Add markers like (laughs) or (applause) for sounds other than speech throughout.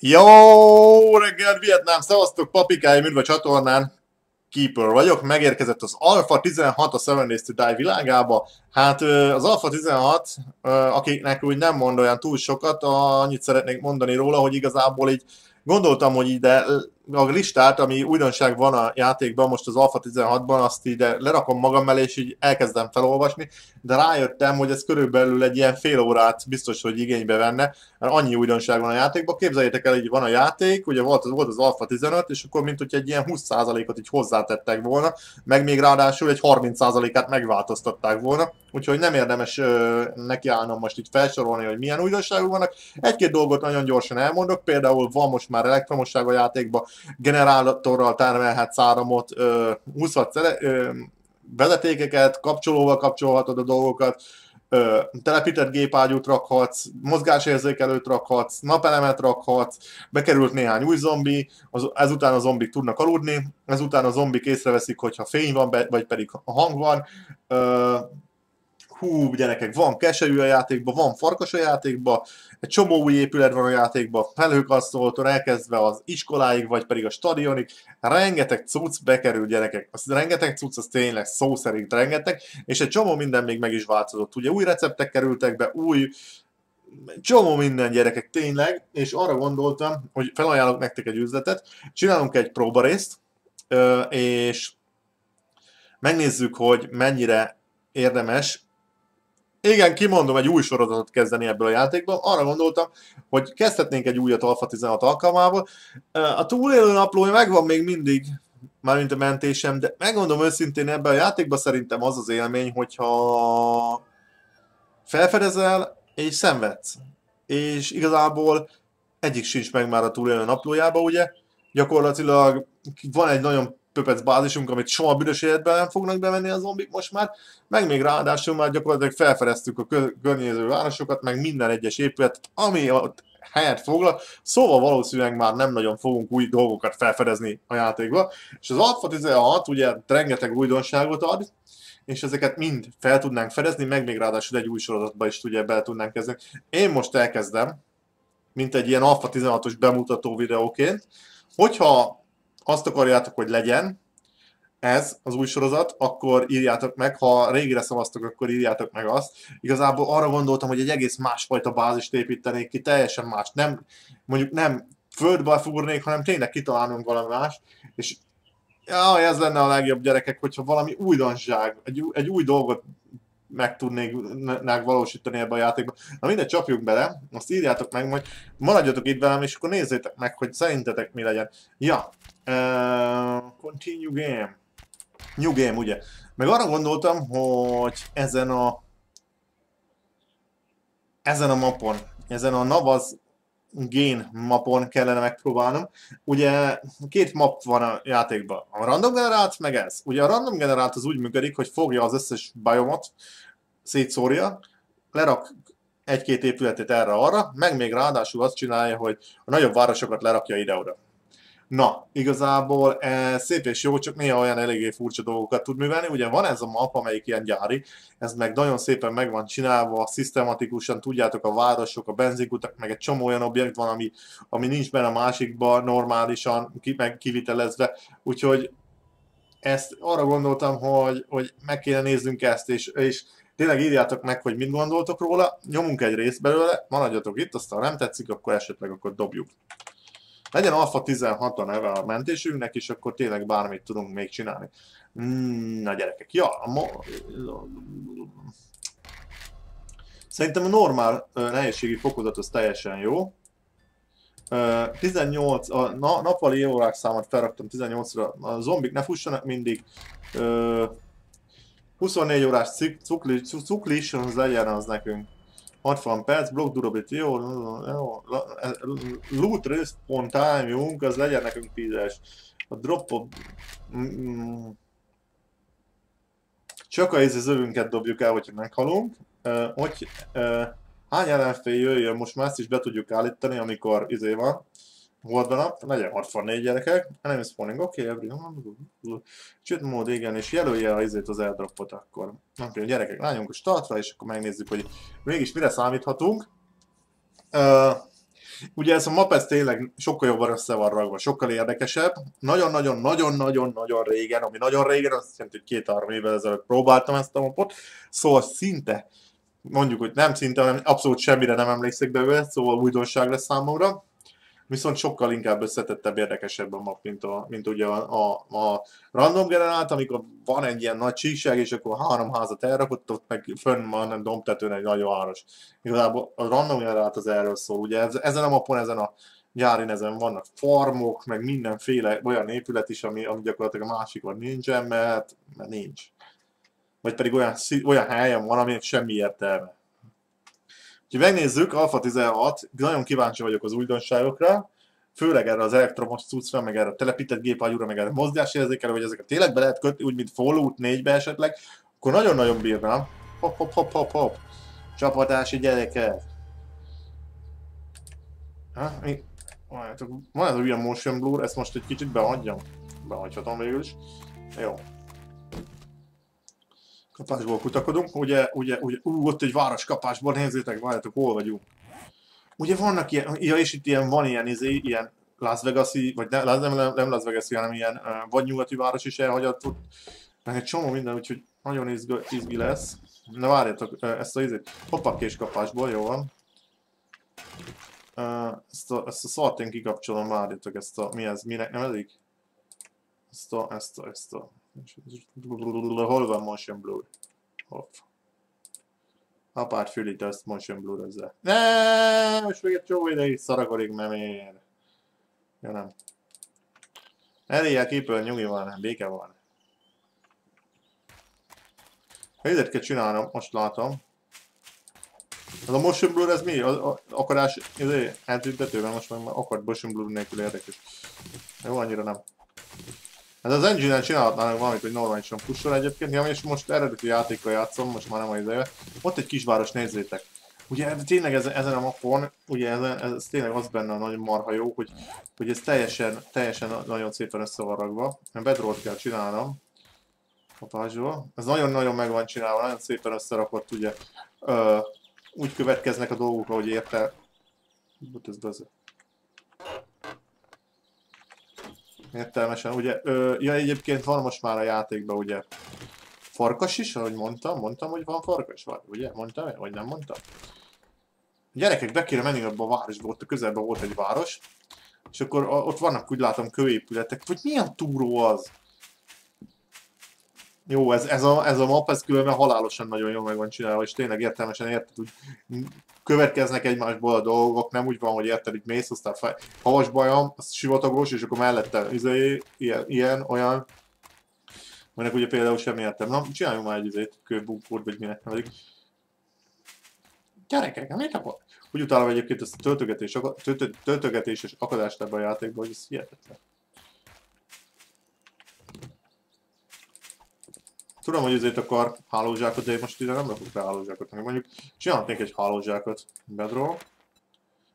Jó reggel, Vietnám! Szevasztok, papikáim, üdv a csatornán! Keeper vagyok, megérkezett az Alpha 16 a Seven Days to Die világába. Hát az Alpha 16, akiknek úgy nem mond olyan túl sokat, annyit szeretnék mondani róla, hogy igazából így gondoltam, hogy ide a listát, ami újdonság van a játékban, most az Alpha 16-ban, azt ide lerakom magam mellé, és így elkezdem felolvasni, de rájöttem, hogy ez körülbelül egy ilyen fél órát biztos, hogy igénybe venne, mert annyi újdonság van a játékban. Képzeljétek el, hogy van a játék, ugye volt az, volt az Alpha 15, és akkor mint hogy egy ilyen 20%-ot így hozzátettek volna, meg még ráadásul egy 30%-át megváltoztatták volna, úgyhogy nem érdemes ö, nekiállnom most itt felsorolni, hogy milyen újdonságok vannak. Egy-két dolgot nagyon gyorsan elmondok, például van most már elektromosság a játékban, generátorral termelhetsz áramot, húzhatsz vezetékeket, kapcsolóval kapcsolhatod a dolgokat, ö, telepített gépágyút rakhatsz, mozgásérzékelőt rakhatsz, napelemet rakhatsz, bekerült néhány új zombi, az, ezután a zombik tudnak aludni, ezután a zombik észreveszik, hogyha fény van, be, vagy pedig hang van, ö, hú, gyerekek, van keselyű a játékban, van farkas a játékban, egy csomó új épület van a játékban, felhőkasztoltól elkezdve az iskoláig, vagy pedig a stadionig, rengeteg cucc bekerül gyerekek, az rengeteg cucc, az tényleg szó szerint rengeteg, és egy csomó minden még meg is változott. Ugye új receptek kerültek be, új csomó minden gyerekek tényleg, és arra gondoltam, hogy felajánlok nektek egy üzletet, csinálunk egy próbarészt, és megnézzük, hogy mennyire érdemes igen, kimondom, egy új sorozatot kezdeni ebből a játékból. Arra gondoltam, hogy kezdhetnénk egy újat Alpha 16 alkalmával. A túlélő naplója megvan még mindig, mármint a mentésem, de megmondom őszintén, ebben a játékban szerintem az az élmény, hogyha felfedezel és szenvedsz. És igazából egyik sincs meg már a túlélő naplójába, ugye? Gyakorlatilag van egy nagyon pöpec bázisunk, amit soha büdös életben nem fognak bevenni a zombik most már, meg még ráadásul már gyakorlatilag felfedeztük a környező városokat, meg minden egyes épületet, ami ott helyet foglal, szóval valószínűleg már nem nagyon fogunk új dolgokat felfedezni a játékba. És az Alpha 16 ugye rengeteg újdonságot ad, és ezeket mind fel tudnánk fedezni, meg még ráadásul egy új sorozatba is ugye bele tudnánk kezdeni. Én most elkezdem, mint egy ilyen Alpha 16-os bemutató videóként, hogyha azt akarjátok, hogy legyen ez az új sorozat, akkor írjátok meg, ha régire szavaztok, akkor írjátok meg azt. Igazából arra gondoltam, hogy egy egész másfajta bázist építenék ki, teljesen más. Nem, mondjuk nem földbe fúrnék, hanem tényleg kitalálnunk valami más, és ja, ez lenne a legjobb gyerekek, hogyha valami újdonság, egy, egy új dolgot meg tudnék valósítani ebbe a játékba. Na mindegy, csapjunk bele, azt írjátok meg, majd maradjatok itt velem, és akkor nézzétek meg, hogy szerintetek mi legyen. Ja, uh, continue game. New game, ugye? Meg arra gondoltam, hogy ezen a ezen a mapon, ezen a Navaz Gain mapon kellene megpróbálnom. Ugye két map van a játékban. A random generált, meg ez. Ugye a random generált az úgy működik, hogy fogja az összes biomot, szétszórja, lerak egy-két épületet erre-arra, meg még ráadásul azt csinálja, hogy a nagyobb városokat lerakja ide-oda. Na, igazából e, szép és jó, csak néha olyan eléggé furcsa dolgokat tud művelni. Ugye van ez a map, amelyik ilyen gyári, ez meg nagyon szépen meg van csinálva, szisztematikusan tudjátok a városok, a benzinkutak, meg egy csomó olyan objekt van, ami, ami nincs benne a másikban normálisan ki, meg kivitelezve, úgyhogy ezt arra gondoltam, hogy, hogy meg kéne néznünk ezt, és, és tényleg írjátok meg, hogy mit gondoltok róla, nyomunk egy részt belőle, maradjatok itt, aztán nem tetszik, akkor esetleg akkor dobjuk. Legyen Alpha 16 a neve a mentésünknek, és akkor tényleg bármit tudunk még csinálni. Mm, na gyerekek, ja, a mo Szerintem a normál nehézségi fokozat az teljesen jó. 18, a nappali órák számot felraktam 18-ra, a zombik ne fussanak mindig. 24 órás cuklis, az legyen az nekünk. 60 perc, block durability, jó, jó, loot respawn time az legyen nekünk 10-es. A drop -of, mm, csak a zövünket dobjuk el, hogyha meghalunk. Uh, hogy, uh, hány ellenfél jöjjön, most már ezt is be tudjuk állítani, amikor izé van. Volt nap, legyen 64 gyerekek. Enemy spawning, oké, okay, everyone. Cheat mód, igen, és jelölje az izét az airdropot akkor. Nem tudom, gyerekek, lányunk a startra, és akkor megnézzük, hogy mégis mire számíthatunk. Uh, Ugye ez a map ez tényleg sokkal jobban össze van ragva, sokkal érdekesebb. Nagyon-nagyon-nagyon-nagyon-nagyon régen, ami nagyon régen, azt jelenti, hogy két-három évvel ezelőtt próbáltam ezt a mapot, szóval szinte, mondjuk, hogy nem szinte, hanem abszolút semmire nem emlékszek belőle, szóval újdonság lesz számomra viszont sokkal inkább összetettebb, érdekesebb a map, mint, a, mint ugye a, a, a random generált, amikor van egy ilyen nagy csíkság, és akkor három házat elrakott, ott meg fönn van a dombtetőn egy nagy város. Igazából a random generált az erről szól, ugye ez, ezen a mapon, ezen a gyárin ezen vannak farmok, meg mindenféle olyan épület is, ami, ami gyakorlatilag a másikon nincsen, mert, mert nincs. Vagy pedig olyan, olyan helyen van, aminek semmi értelme. Ha megnézzük, Alpha 16, nagyon kíváncsi vagyok az újdonságokra, főleg erre az elektromos cuccra, meg erre a telepített gépágyúra, meg erre a mozgásérzékelre, hogy ezeket tényleg be lehet kötni, úgy, mint Fallout 4-be esetleg, akkor nagyon-nagyon bírnám. Hop, hop, hop, hop, hop. Csapatási gyerekek. Ha, mi? Van ez a motion blur, ezt most egy kicsit beadjam? Behagyhatom végül is. Jó. Kapásból kutakodunk, ugye, ugye, ugye, ú, ott egy város kapásból, nézzétek, várjátok, hol vagyunk. Ugye vannak ilyen, ja, és itt ilyen, van ilyen, izé, ilyen Las vegas vagy ne, nem, nem, nem Las vegas hanem ilyen vagy nyugati város is elhagyatott, meg egy csomó minden, úgyhogy nagyon izgi, izgi lesz. Na várjátok, ezt a izét, hoppakés kapásból, jó van. Ezt a, ezt a szart én kikapcsolom, várjátok, ezt a, mi ez, minek nevezik? Ezt a, ezt a, ezt a, Hol van motion blur? Hopp. Apát fülít motion blur ezzel. Ne, most még egy csomó ideig szaragodik, mert miért? Ja nem. Eléjjel képől nyugi van, béke kell csinálnom, most látom. A motion blur, mi? A, akarás, ez eltüntető, mert most már akart motion blur nélkül érdekes. Jó, annyira nem. Ez az engine-en csinálhatnának valamit, hogy normálisan pushol egyébként. Ja, és most eredeti játékkal játszom, most már nem a ideje. Ott egy kisváros, nézzétek. Ugye tényleg ez, ezen a mapon, ugye ez, ez tényleg az benne a nagyon marha jó, hogy, hogy ez teljesen, teljesen nagyon szépen össze van ragva. Bedrolt kell csinálnom. A pázsból. Ez nagyon-nagyon meg van csinálva, nagyon szépen összerakott, ugye. Ö, úgy következnek a dolgok, ahogy érte. But ez bező. Értelmesen, ugye, ö, ja egyébként van most már a játékban ugye farkas is, ahogy mondtam, mondtam, hogy van farkas, vagy ugye, mondtam, vagy nem mondtam? A gyerekek, be kéne menni abba a városba, ott a közelben volt egy város, és akkor ott vannak, úgy látom, kőépületek, vagy milyen túró az? Jó, ez, ez, a, ez a map, ez különben halálosan nagyon jól meg van csinálva, és tényleg értelmesen érted, hogy következnek egymásból a dolgok, nem úgy van, hogy érted, itt mész, aztán fej, havas bajom, az sivatagos, és akkor mellette izé, ilyen, ilyen, olyan, Mondjuk ugye például sem értem. Na, csináljunk már egy izét, kőbunkort, vagy minek nevezik. Gyerekek, miért akar? Úgy utálom egyébként ezt a töltögetés, töltögetéses akadást ebben a játékban, hogy ez hihetetlen. Tudom, hogy ezért akar hálózsákot, de én most ide nem rakok rá hálózsákot. Meg mondjuk csinálhatnék egy hálózsákot bedról.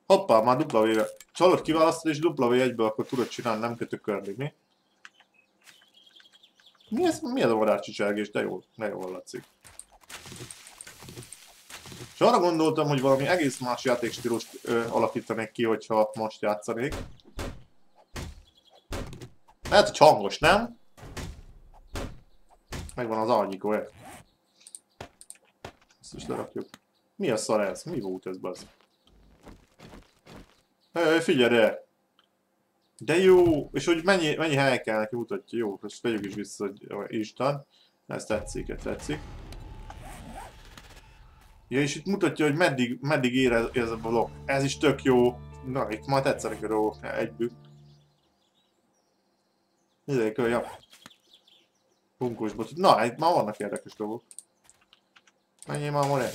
Hoppá, már dupla V-re. Csalod kiválasztod és dupla V1-ből akkor tudod csinálni, nem kell tökörni, mi? Mi ez? Mi ez a vadárcsicsergés? De jó, de jól látszik. És arra gondoltam, hogy valami egész más játékstílust ö, alakítanék ki, hogyha most játszanék. Lehet, hogy hangos, nem? Megvan az agyik, olyan. Ezt is lerakjuk. Mi a szar ez? Mi volt ez, bazd? Hé, figyelj de! De jó! És hogy mennyi, mennyi hely kell neki mutatja. Jó, most vegyük is vissza, hogy Isten. Ez tetszik, ez tetszik. Ja, és itt mutatja, hogy meddig, meddig ér ez, ez a blokk. Ez is tök jó. Na, itt majd tetszenek a dolgok egyből. Nézzék, ja. Bunkós botot. Na, itt már vannak érdekes dolgok. Menjél már, more.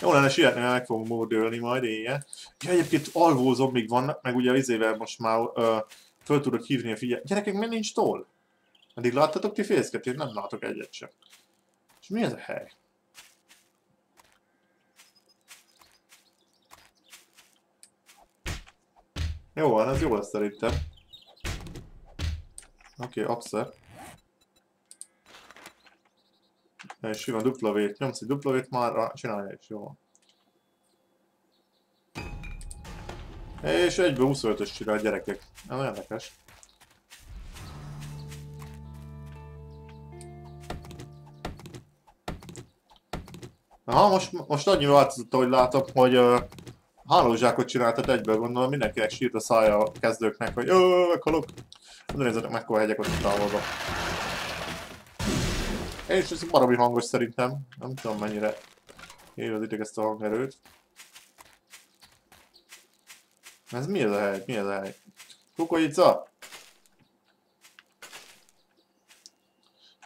Jó lenne sietni, mert meg fogunk módölni majd éjjel. Ja, egyébként alvó zombik vannak, meg ugye a vizével most már uh, föl tudok hívni a figyel... Gyerekek, miért nincs toll? Eddig láttatok ti fészket? Én nem látok egyet sem. És mi ez a hely? Jó van, ez jó lesz szerintem. Oké, okay, Axer. És van dupla V-t, nyomsz egy dupla V-t már, csinálja is, jó. És egyből 25-ös csinál a gyerekek. Ez érdekes. Aha, most, most annyi változott, hogy látom, hogy uh, hálózsákot csináltat egyből, gondolom mindenkinek sírt a szája a kezdőknek, hogy ö, meghalok. Nézzetek mekkora hegyek ott távolba. És ez baromi hangos szerintem. Nem tudom mennyire élvezitek ezt a hangerőt. Ez mi ez a hely? Mi ez a hely? Kukoricca?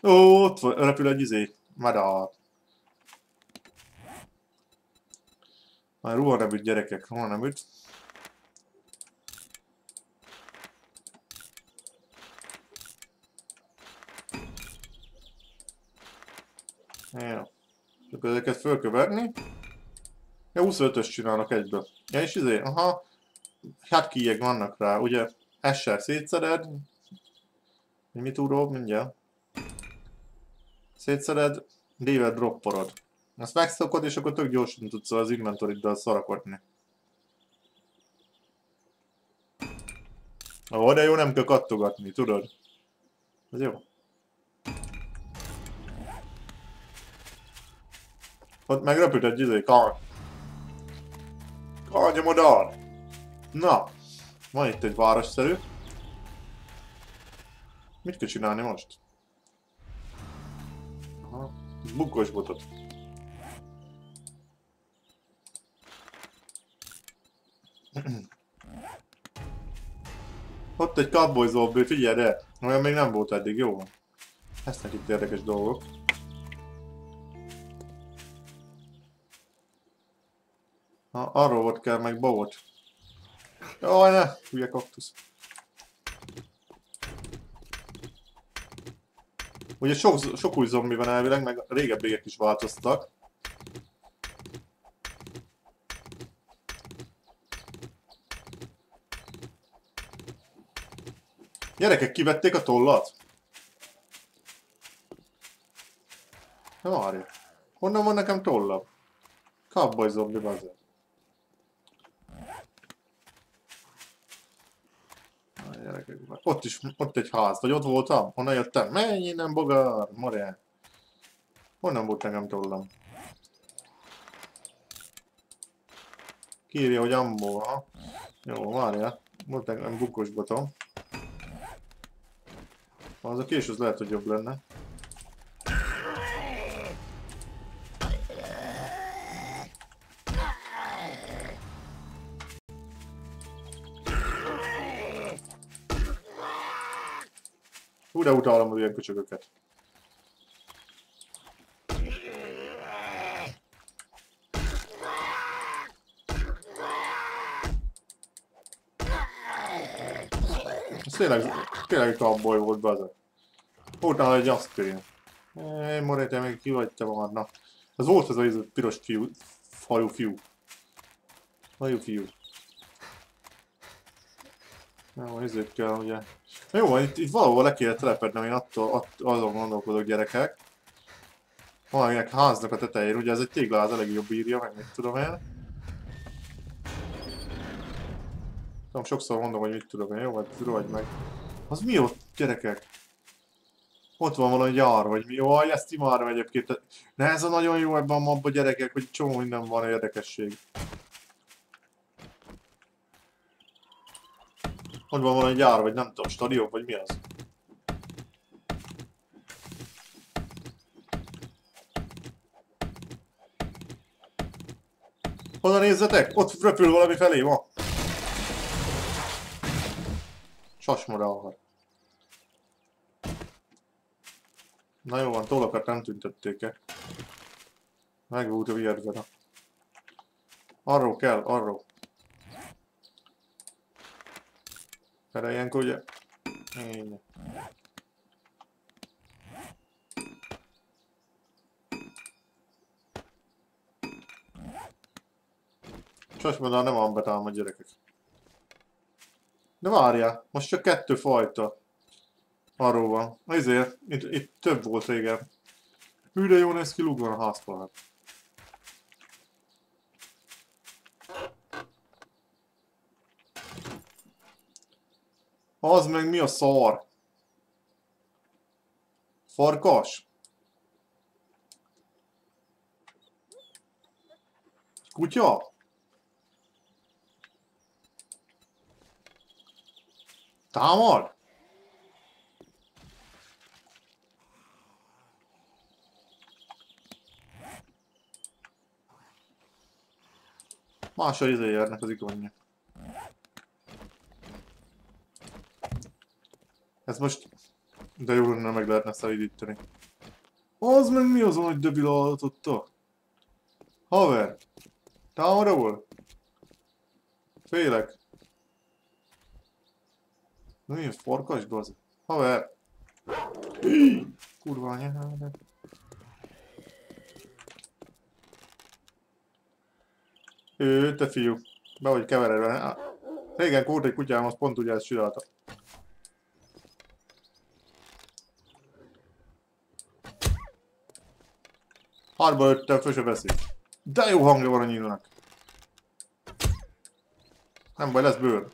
Ó, ott repül egy izé. Madár. Már ruha nem üt, gyerekek, ruha nem üt. Ja. Csak ezeket fölkövetni. Ja, 25-ös csinálnak egyből. Ja, és izé, aha, hotkeyek vannak rá, ugye? S-sel szétszeded. Mi tudod, mindjárt. Szétszeded, D-vel dropporod. Azt megszokod, és akkor tök gyorsan tudsz az inventoriddal szarakodni. Ó, de jó, nem kell kattogatni, tudod? Ez jó. Ott megrepült egy izé, kar. Karnyomodar! Na, van itt egy városszerű. Mit kell csinálni most? Aha, bukkos botot. (clears throat) Ott egy cowboy zombi, figyelj de! Olyan még nem volt eddig, jó? Lesznek itt érdekes dolgok. Ha, arról volt kell meg bót. Jaj, ne! Hülye kaktusz. Ugye sok, sok új zombi van elvileg, meg régebbiek is változtak. Gyerekek, kivették a tollat? Na várja. Honnan van nekem tollam? Cowboy zombi bazzer. Gyerekek, ott is, ott egy ház, vagy ott voltam? Honnan jöttem? Menj innen, bogár, morján. Honnan volt nekem tollam? Kírja, hogy ambó, ha? Jó, várja. Volt nekem bukos botom. Az a kés az lehet, hogy jobb lenne. De utálom az ilyen köcsögöket. Ez tényleg, tényleg cowboy volt be azok. Voltál egy aspirin. Éj, Moré, te még ki vagy te marna. Ez volt ez a izé piros fiú, fajú fiú. Fajú fiú. Jó, ezért kell ugye. Na jó, itt, itt valahol le kéne telepednem, én attól, att, azon gondolkodok gyerekek. Valaminek háznak a tetején, ugye ez egy téglaház elég jobb írja, meg mit tudom én. Tudom, sokszor mondom, hogy mit tudom én, jó, vagy vagy meg. Az mi ott, gyerekek? Ott van valami gyár, vagy mi? Jó, ezt imádom egyébként. Ne ez a nagyon jó ebben a mapban gyerekek, hogy csomó minden van érdekesség. Ott van valami gyár, vagy nem tudom, stadion, vagy mi az? Honnan nézzetek? Ott röpül valami felé, ma. Sasmara ahar. Na jó van, tollakat nem tüntették el. Megvolt a viadvera. Arról kell, arról. Erre ilyenkor ugye... Én. Csasmadár nem van betámad gyerekek. De várjál, most csak kettő fajta. Arról van. Ezért, itt, itt több volt régen. Hű, de jó néz ki, lúg van Az meg mi a szar? Farkas? Kutya? Támad? Másra izé járnak az ikonja. Ez most... De jó lenne meg lehetne szelidíteni. Az meg mi az a nagy debil állatotta? Haver! Támara volt? Félek. Na milyen farkas gaz? Haver! Kurva anyádat. Ő, te fiú. Be vagy keveredve. Régen kúrt egy kutyám, az pont ugye ezt csinálta. Hárba öttem, föl se veszi. De jó hangja van a nyílnak. Nem baj, lesz bőr.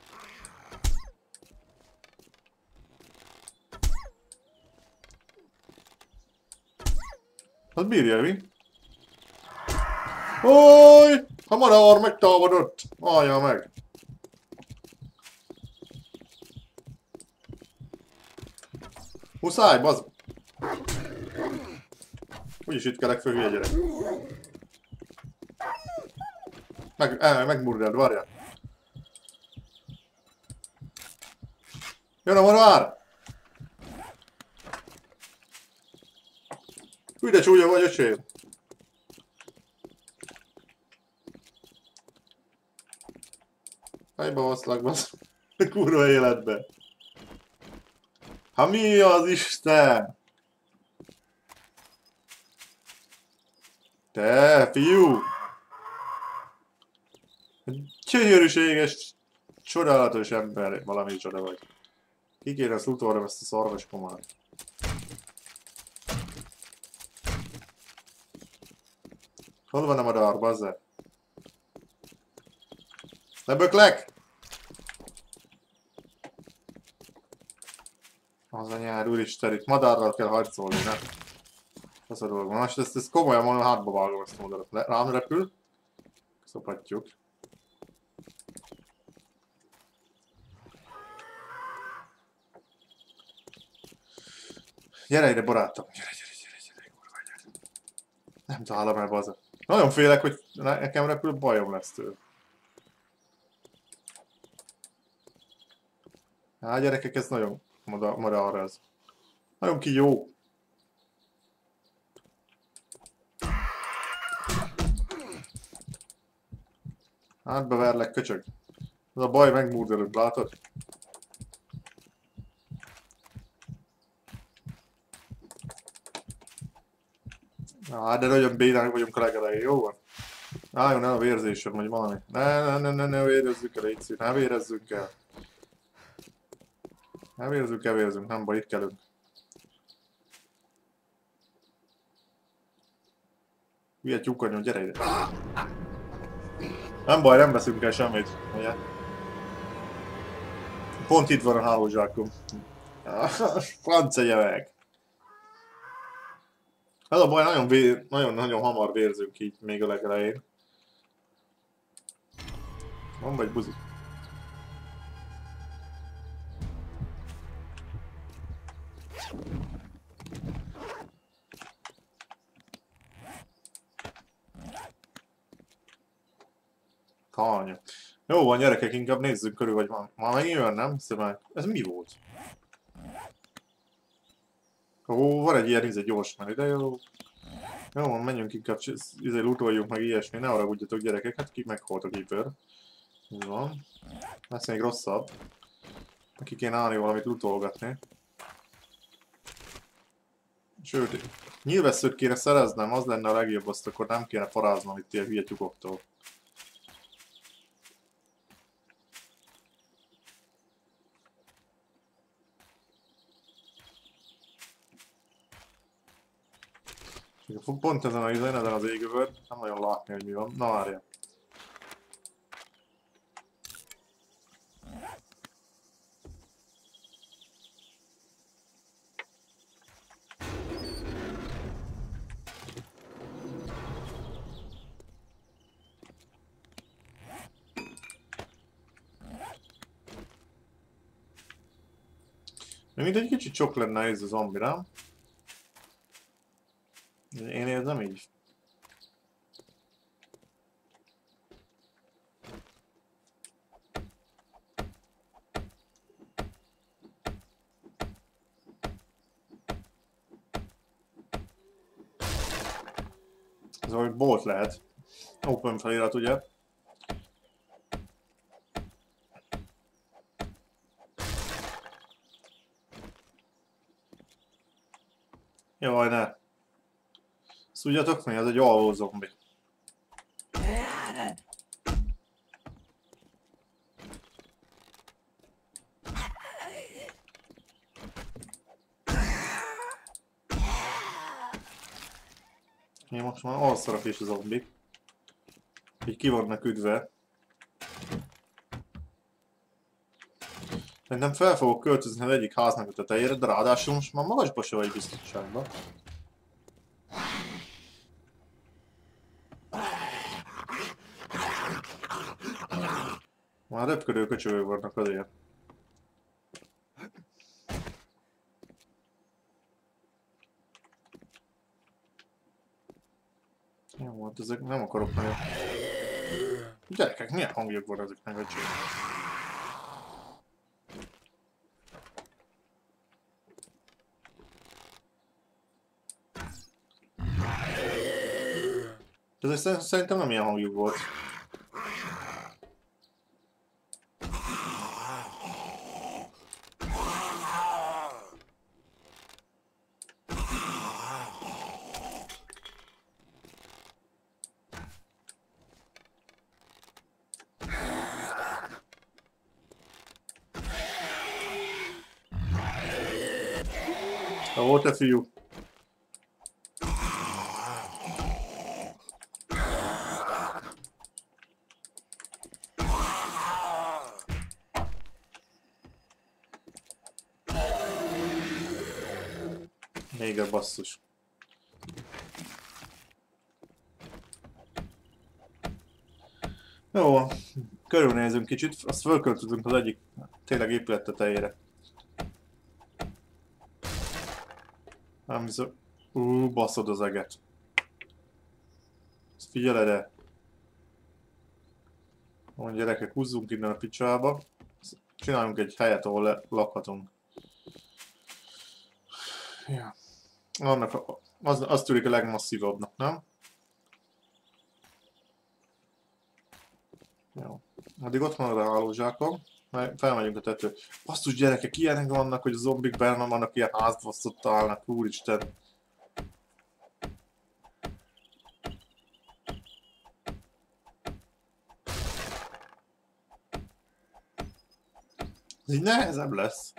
Az bírja, mi? A madár megtámadott! Állja meg! Muszáj, bazd! Úgyis itt kelek föl, hülye gyerek. Meg, el, megmurdeld, várjál. Jön a madár! Hű, de csúnya vagy, öcsém! Fejbe hozlak, basz. (laughs) Kurva életbe. Ha mi az Isten? Te, fiú! Gyönyörűséges, csodálatos ember, valami csoda vagy. Ki kéne ezt utolra ezt a szarvas komát. Hol van a madár, bazze? Leböklek! Az a nyár, úristen, itt madárral kell harcolni, ne? Az a dolog. Most ezt, ezt komolyan mondom, hátba vágom ezt a madarat. Le, rám repül. Szopatjuk. Gyere ide, barátom! Gyere, gyere, gyere, gyere, kurva gyere. Nem találom el, bazza. Nagyon félek, hogy nekem repül, bajom lesz tőle. Hát gyerekek, ez nagyon arra ez. Nagyon ki jó. Hát beverlek, köcsög. Ez a baj megmúrdelőbb, látod? Á, de nagyon bénának vagyunk a legelején, jó van? Álljon el a vérzésem, vagy valami. Ne, ne, ne, ne, ne vérezzük el, légy ne vérezzük el. Elvérzünk, elvérzünk, nem baj, itt kellünk. Hülye tyúkanyó, gyere ide. Nem baj, nem veszünk el semmit, ugye? Pont itt van a hálózsákom. (laughs) Francia gyerek. Ez a baj, nagyon, vér, nagyon, nagyon hamar vérzünk így még a legelején. Van vagy buzi? Tanya. Jó van, gyerekek, inkább nézzük körül, vagy van. Már megint jön, nem? Szóval, ez mi volt? Ó, van egy ilyen izé, gyors menü, de jó. Jó van, menjünk inkább, izé lootoljuk meg ilyesmi, ne arra gudjatok gyerekek, hát ki meghalt a keeper. Így van. Lesz még rosszabb. Ki kéne állni valamit lootolgatni. Sőt, nyilvesszőt kéne szereznem, az lenne a legjobb, azt akkor nem kéne paráznom itt ilyen hülye tyukoktól. Pont ezen a izen, ezen az égövön, nem nagyon látni, hogy mi van. Na várjál. Mint egy kicsit sok lenne ez a zombi, nem? Én érzem így. Ez ahogy bolt lehet. Open felirat, ugye? Jaj, ne. Tudjátok mi? Ez egy alvó zombi. Én most már alszarak is a zombik. Így ki vannak üdve. Szerintem fel fogok költözni az egyik háznak a tetejére, de ráadásul most már magasba se vagy biztonságban. Már röpködő köcsögök vannak azért. Jó, hát ezek nem akarok nagyon... Gyerekek, milyen hangjuk van ezeknek a csőnek? Ez szerintem nem ilyen hangjuk volt. Volt a fiú? Még a basszus. Jó, körülnézünk kicsit, azt fölköltözünk az egyik tényleg épület tetejére. Hiszem. Ú, baszod az eget. Ezt figyel erre. Mondja gyerekek, húzzunk innen a picsába. Csináljunk egy helyet, ahol lakhatunk. Ja. Annak, az, az tűnik a legmasszívabbnak, nem? Jó. Addig ott van a hálózsákom. Felmegyünk a tető. Basszus gyerekek, ilyenek vannak, hogy a zombik benne vannak, ilyen házbasszot találnak, úristen. Ez így nehezebb lesz.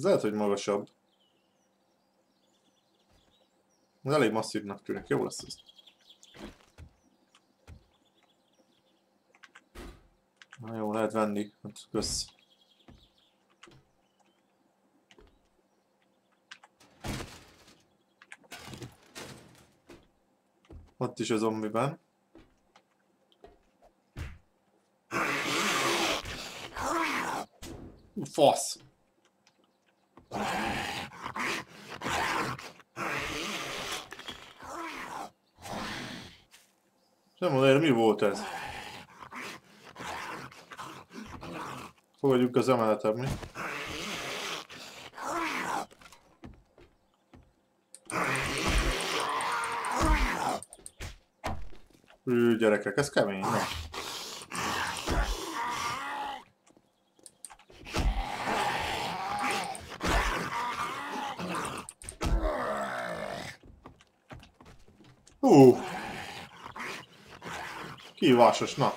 Ez lehet, hogy magasabb. Ez elég masszívnak tűnik. Jó lesz ez. Na jó, lehet venni. Hát kösz. Ott is a zombiben. Fasz! Nem mondom, mi volt ez? Fogadjuk az emeletem, mi? Ő, gyerekek, ez kemény, nem? Uh. Kihívásos, na.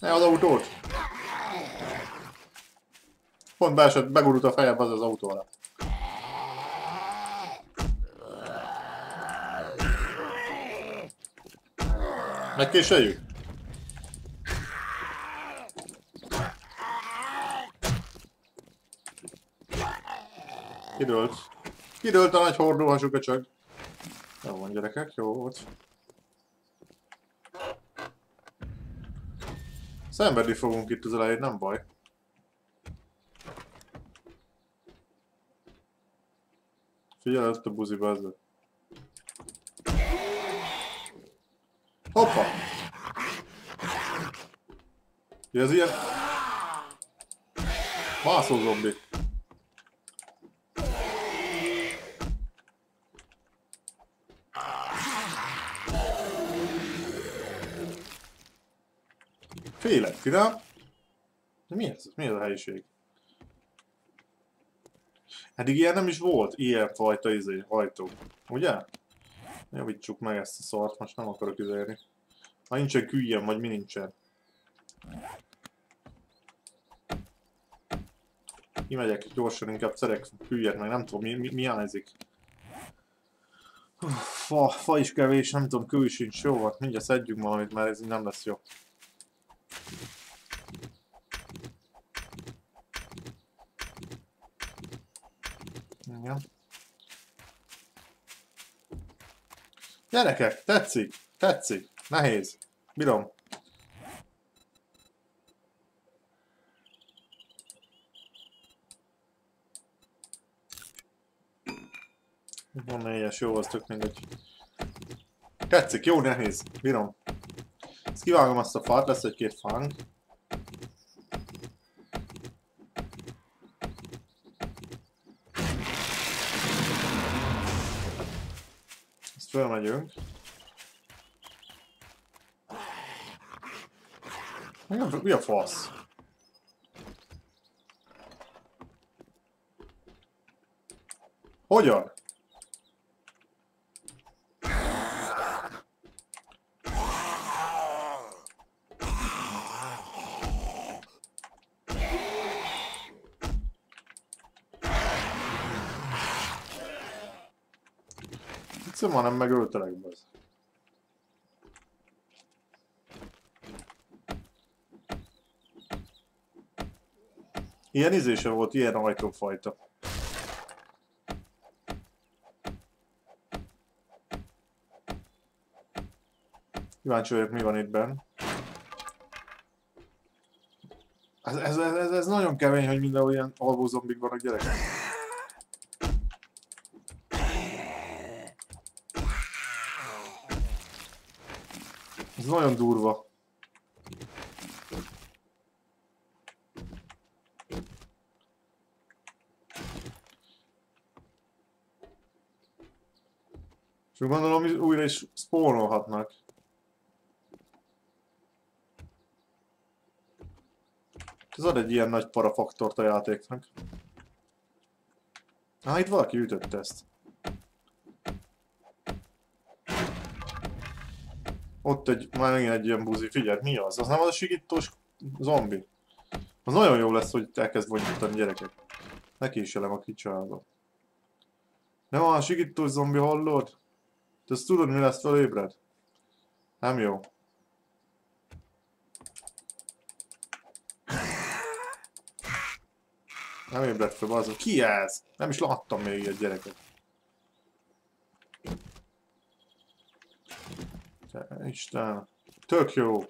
Ne az autót! Pont beesett, begurult a fejebb az az autó. Megkéseljük? Kidőlt. Kidőlt a nagy hordóhasuk csak. Jó van gyerekek, jó volt. Szenvedni fogunk itt az elején, nem baj. Figyelj ezt a buziba ezzel. Hoppa! Ja, ez ilyen... Mászó zombi. Figyelj! De mi ez? Mi ez a helyiség? Eddig ilyen nem is volt, ilyen fajta izé, hajtó. Ugye? Javítsuk meg ezt a szart, most nem akarok üzélni. Ha nincsen küljen, vagy mi nincsen. Kimegyek gyorsan, inkább szerek küljet meg, nem tudom, mi, mi, mi hiányzik. Fa, fa is kevés, nem tudom, kő sincs jó, hát mindjárt szedjünk valamit, mert ez nem lesz jó. Igen. Gyerekek, tetszik, tetszik, nehéz, bírom. Van négyes, jó, az tök mindegy. Tetszik, jó, nehéz, bírom. Ezt kivágom azt a fát, lesz egy-két fánk. Ezt fölmegyünk. Mi a, fasz? Hogyan? Egyszerűen már nem megöltelek be. Ilyen izése volt, ilyen ajtófajta. Kíváncsi vagyok, mi van itt benn. Ez, ez, ez, ez, nagyon kemény, hogy mindenhol ilyen alvó zombik vannak gyerekek. Ez nagyon durva. És gondolom, újra is spónolhatnak. Ez ad egy ilyen nagy parafaktort a játéknak. Ah, itt valaki ütötte ezt. Ott egy, már megint egy ilyen buzi. Figyelj, mi az? Az nem az a sigítós zombi? Az nagyon jó lesz, hogy elkezd vongyítani gyerekek. Neki is elem a kicsába. Nem a sigítós zombi, hallod? Te ezt tudod, mi lesz felébred? Nem jó. Nem ébredt fel, azon. Ki ez? Nem is láttam még egy gyereket. Isten. Tök jó.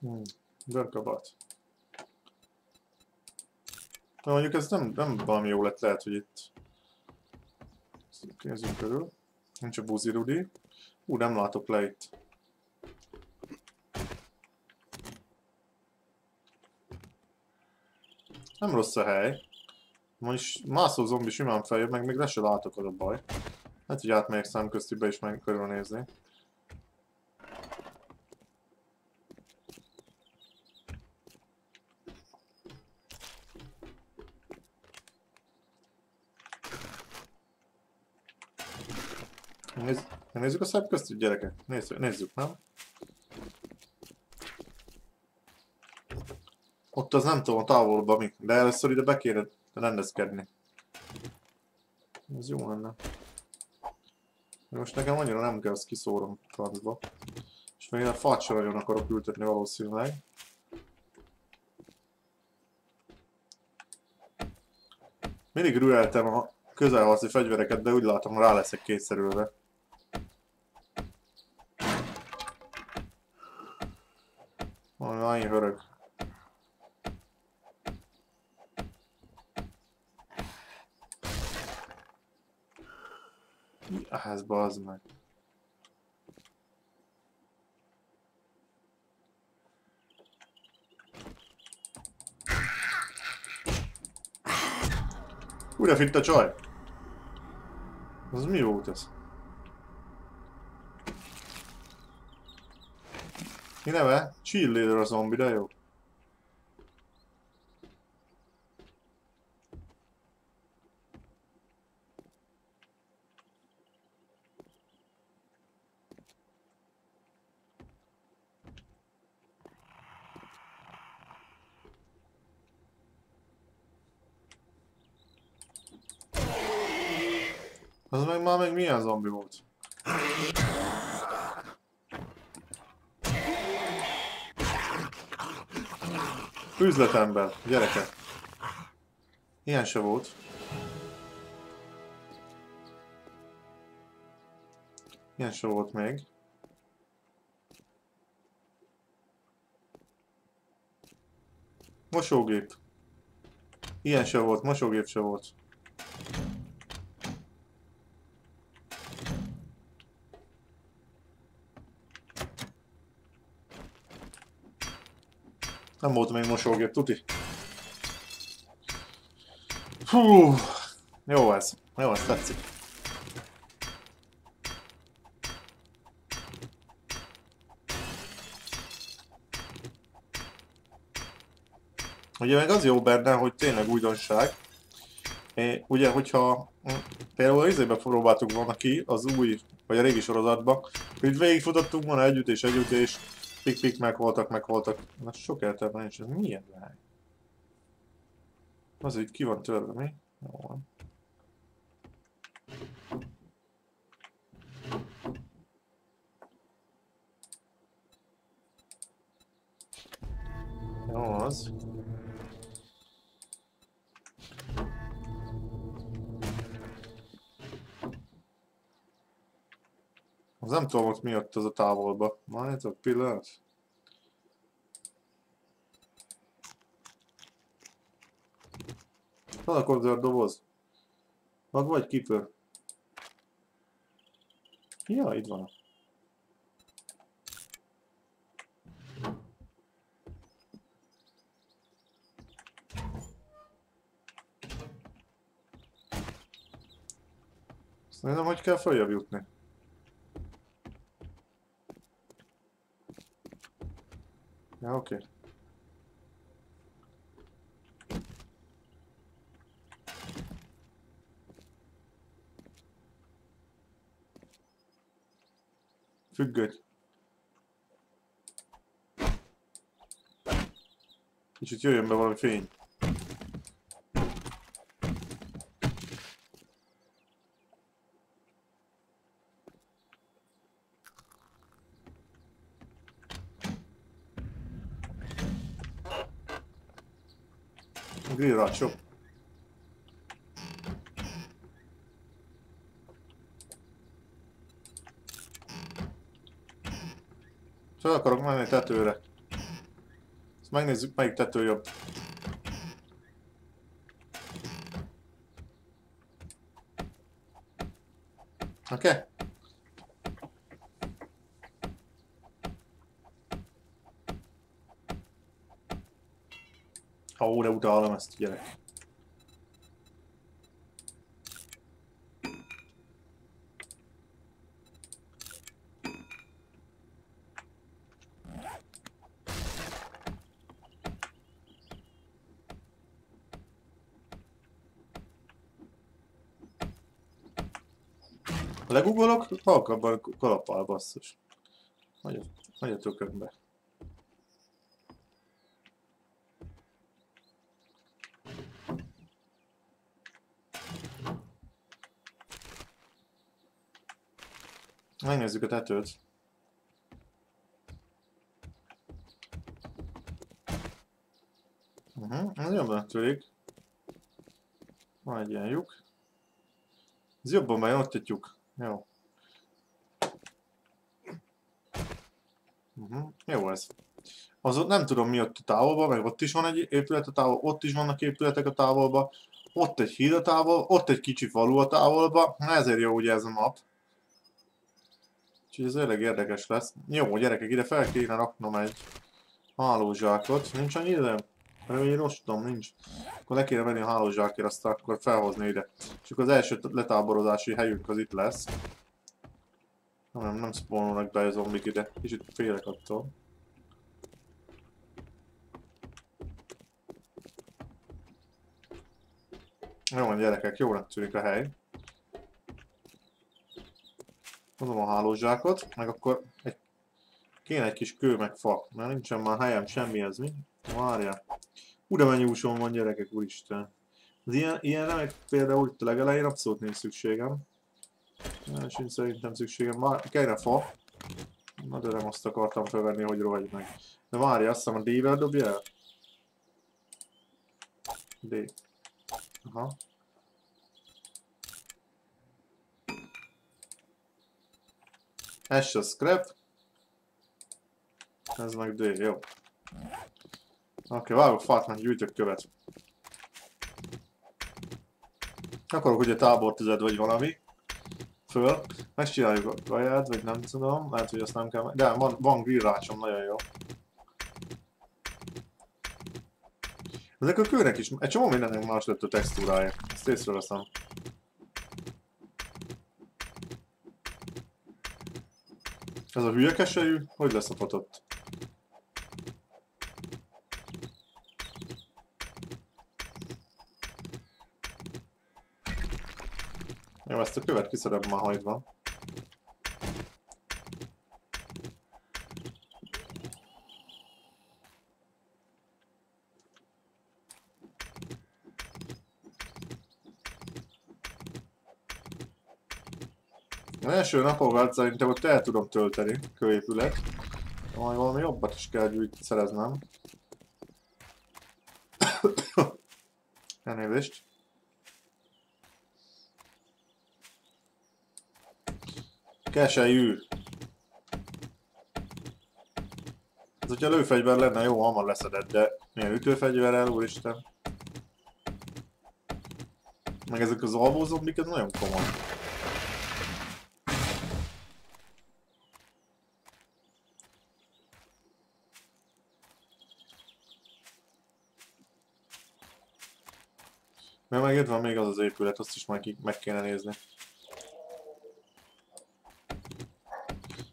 Hmm. Dörkabat. Na mondjuk ez nem, nem valami jó lett, lehet, hogy itt Nézzünk körül. Nincs a buzi Rudi. Ú, nem látok le itt. Nem rossz a hely. Most mászó zombi simán feljön, meg még le se látok az a baj. Hát, hogy átmegyek szemköztibe is meg körülnézni. Nézzük a szemközti gyerekek? Nézzük, nézzük, nem? Ott az nem tudom, távolban mi. De először ide be kéne rendezkedni. Ez jó lenne. Most nekem annyira nem kell, azt kiszórom francba. És még a fát sem nagyon akarok ültetni valószínűleg. Mindig rüheltem a közelharci fegyvereket, de úgy látom, rá leszek kétszerülve. Valami hörög. Mi a az meg? Újra fitt a csaj. Az mi volt ez? Mi neve? Cheerleader a zombi, de jó. Az meg már meg milyen zombi volt? Üzletember, gyerekek. Ilyen se volt. Ilyen se volt még. Mosógép. Ilyen se volt, mosógép se volt. Nem volt még mosógép, tuti. Hú, jó ez. Jó, ez tetszik. Ugye meg az jó benne, hogy tényleg újdonság. É, ugye, hogyha hm, például izébe próbáltuk volna ki, az új, vagy a régi sorozatban, hogy végigfutottunk volna együtt és együtt, és Pik-pik megvoltak, megvoltak. Na sok értelme nincs, ez milyen lány? Az, hogy ki van törve, mi? Jó van. Jó az. Az nem tudom, hogy mi ott az a távolba. Várjátok, pillanat. Van a konzerv doboz. Mag vagy kipő? Ja, itt van. Szerintem, hogy kell följebb jutni. Ja, oké. Okay. Függöny. Kicsit jöjjön be valami fény. Grillrácsok. Fel akarok menni tetőre. Ezt megnézzük melyik tető jobb. Oké? Okay? Utálom ezt a gyerek. Legugolok, halkabban kalapál basszus. Nagy a, nagy Megnézzük a tetőt. Uh -huh. Ez jobban tűnik. Van egy ilyen lyuk. Ez jobban bejön, ott egy lyuk. Jó. Uh -huh. Jó ez. Az ott nem tudom mi ott a távolban, meg ott is van egy épület a távol, ott is vannak épületek a távolban, ott egy híd a távol, ott egy kicsi falu a távolban, ezért jó ugye ez a map. Úgyhogy ez elég érdekes lesz. Jó, gyerekek, ide fel kéne raknom egy hálózsákot. Nincs annyi? Mert én rostom, nincs. Akkor le kéne venni a hálózsákért, azt akkor felhozni ide. És akkor az első letáborozási helyünk az itt lesz. Nem, nem spawnolnak be a zombik ide. Kicsit félek attól. Jó van gyerekek, jónak tűnik a hely. Hozom a hálózsákot, meg akkor egy, kéne egy kis kő meg fa, mert nincsen már helyem semmihez, mi? Várja. Ura mennyi úson van gyerekek, úristen. Az ilyen, ilyen remek például itt a legelején abszolút nincs szükségem. És én szerintem szükségem. Már kellene fa. Na de nem azt akartam felvenni, hogy rohagy meg. De várja, azt hiszem a D-vel dobja el? D. Aha. S a scrap. Ez meg D, jó. Oké, okay, vágok fát, meg gyűjtök követ. Akarok ugye tábortüzet vagy valami. Föl. Megcsináljuk a gaját, vagy nem tudom. Lehet, hogy azt nem kell. De van, van grillrácsom, nagyon jó. Ezek a kőnek is, egy csomó mindennek más lett a textúrája. Ezt észreveszem. Ez a hülye keselyű, hogy lesz a patott? Jó, ezt a követ kiszedem már hajtva. Első napokat szerintem ott el tudom tölteni, kőépület. Majd valami jobbat is kell gyűjt, szereznem. Elnézést. Keselyű. Ez, hogyha lőfegyver lenne, jó, hamar leszedett, de milyen ütőfegyverrel, úristen. Meg ezek az alvózombik, ez nagyon komoly. Mert meg van még az az épület, azt is majd meg kéne nézni.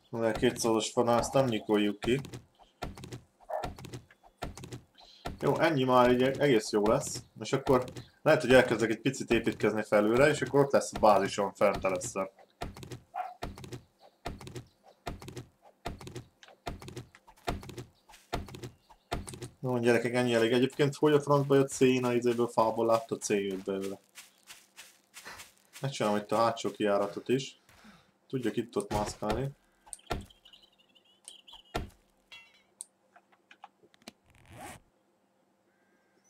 De kétszoros fanál, azt nem nyikoljuk ki. Jó, ennyi már így egész jó lesz. És akkor lehet, hogy elkezdek egy picit építkezni felőle, és akkor ott lesz a bázison fent először. Jó, gyerekek, ennyi elég. Egyébként hogy a francba jött széna, izéből fából látta C belőle. Megcsinálom itt a hátsó kiáratot is. Tudjak itt-ott mászkálni.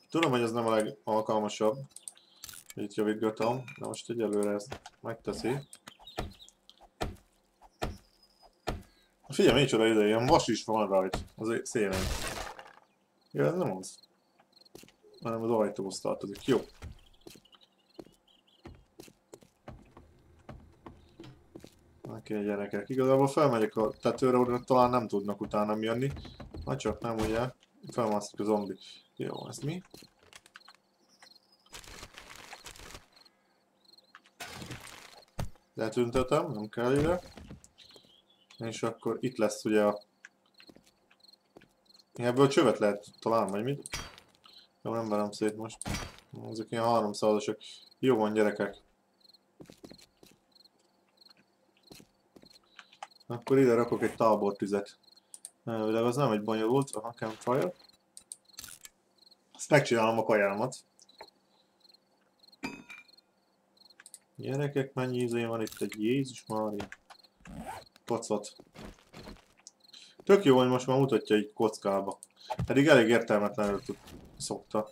Tudom, hogy ez nem a legalkalmasabb. Itt javítgatom, de most egyelőre ezt megteszi. Figyelj, micsoda ide, ilyen vas is van rajta az szélén. Ja, ez nem az. Hanem az ajtóhoz tartozik. Jó. Oké, okay, gyerekek. Igazából felmegyek a tetőre, oda talán nem tudnak utána jönni. Na csak nem, ugye? Felmászik a zombi. Jó, ez mi? Letüntetem, nem kell ide. És akkor itt lesz ugye a Ebből csövet lehet talán, vagy mit? Jó, nem verem szét most. Ezek ilyen 300-asok. Jó van, gyerekek. Akkor ide rakok egy tábortüzet. De az nem egy bonyolult, a campfire. Azt megcsinálom a kajámat. Gyerekek, mennyi izé van itt egy Jézus Mária. Kocot. Tök jó, hogy most már mutatja egy kockába. Pedig elég értelmetlenül szokta.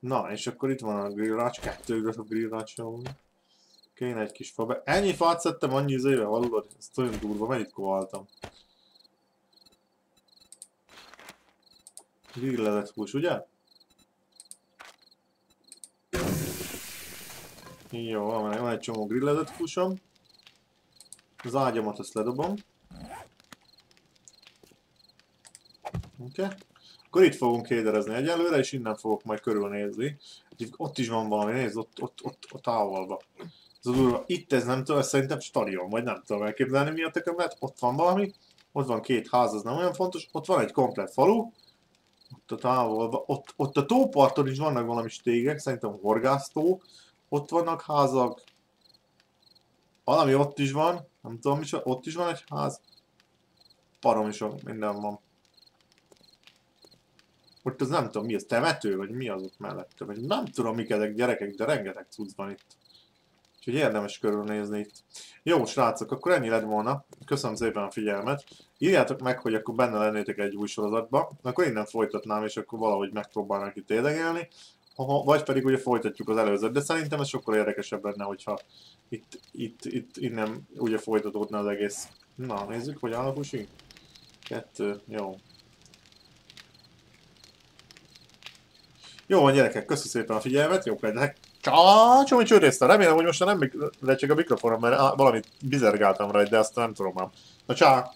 Na, és akkor itt van a grillrács, kettő a grillrács. Kéne egy kis fa be. Ennyi fát szedtem annyi izével, hallod? Ez olyan durva, mennyit kovaltam. Grillezett hús, ugye? Jó, van egy csomó grillezett húsom. Az ágyamat azt ledobom. Oké. Okay. Akkor itt fogunk héderezni egyelőre, és innen fogok majd körülnézni. Ott is van valami, nézd, ott, ott, ott, ott távolba. Ez durva. Itt ez nem tudom, ez szerintem stadion, vagy nem tudom elképzelni mi a tökömet. Ott van valami, ott van két ház, az nem olyan fontos. Ott van egy komplet falu, ott a távolba, ott, ott a tóparton is vannak valami stégek, szerintem horgásztó. Ott vannak házak. Valami ott is van, nem tudom mi ott is van egy ház. Parom is minden van. Ott az nem tudom mi az, temető, vagy mi az ott mellette, vagy nem tudom mik ezek gyerekek, de rengeteg cucc van itt. Úgyhogy érdemes körülnézni itt. Jó, srácok, akkor ennyi lett volna. Köszönöm szépen a figyelmet. Írjátok meg, hogy akkor benne lennétek egy új sorozatba, akkor innen folytatnám, és akkor valahogy megpróbálnak itt érdekelni. Vagy pedig ugye folytatjuk az előzőt, de szerintem ez sokkal érdekesebb lenne, hogyha itt, itt, itt innen ugye folytatódna az egész. Na, nézzük, hogy áll a pusi. Kettő, jó. Jó van gyerekek, köszönöm szépen a figyelmet, jó legyenek. Csácsom, csőrésztem. Remélem, hogy most nem lecsek a mikrofonom, mert valamit bizergáltam rajta, de azt nem tudom már. Na csá!